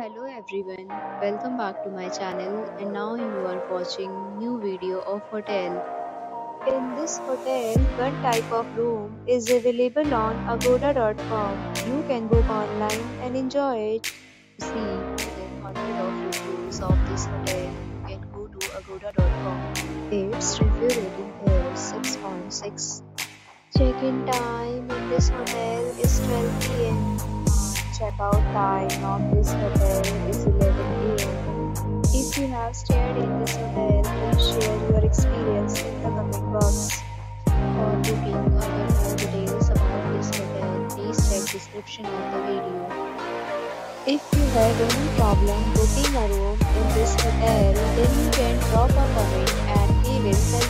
Hello everyone, welcome back to my channel and now you are watching new video of hotel. In this hotel, one type of room is available on agoda.com. You can book online and enjoy it. See than 100 of reviews of this hotel, you can go to agoda.com. Its review rating is 6.6. Check-in time in this hotel is 12 pm. Check-out time of this hotel is 11 am. If you have stayed in this hotel, please share your experience in the comment box. For booking or get details about this hotel, please check description of the video. If you have any problem booking a room in this hotel, then you can drop a comment and we will help